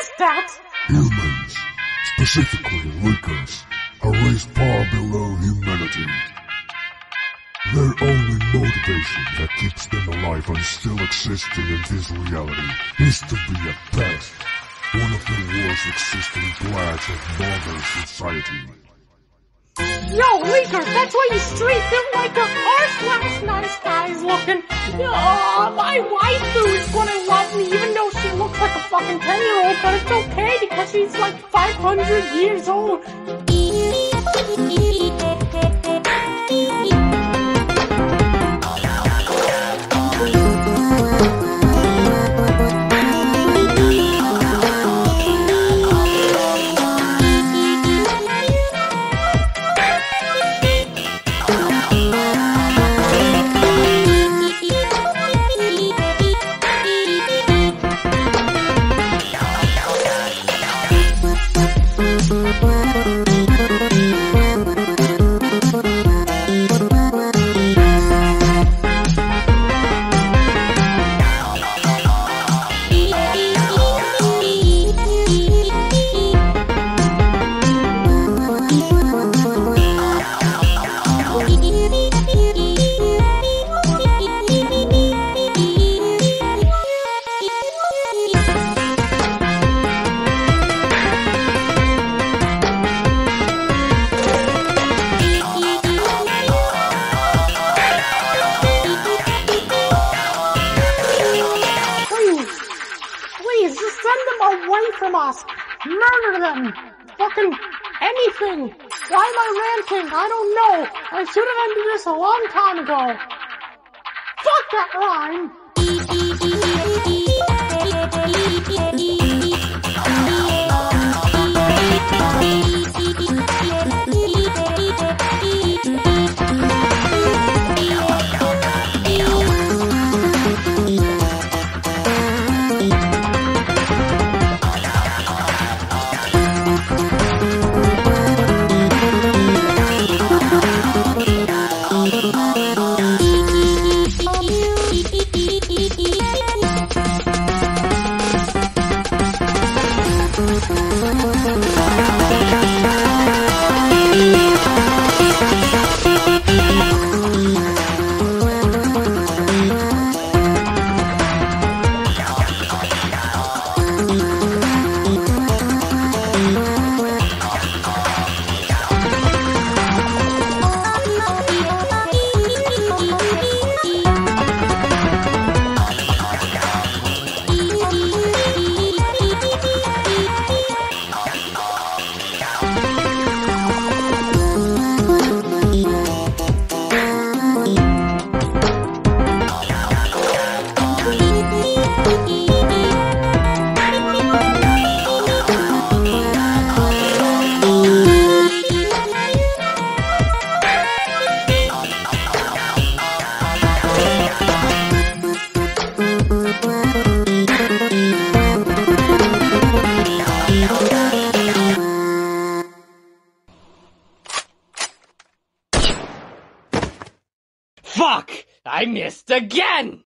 is that? Humans, specifically Lakers, are raised far below humanity. Their only motivation that keeps them alive and still existing in this reality is to be at best one of the worst existing plagues of modern society. Yo, Leaker, that's why you street them like a arse last nice guys looking. Oh, my waifu is gonna love me even though she looks like a fucking 10 year old, but it's okay because she's like 500 years old. Away from us. Murder them. Fucking anything. Why am I ranting? I don't know. I should have ended this a long time ago. Fuck that rhyme. Fuck! I missed again!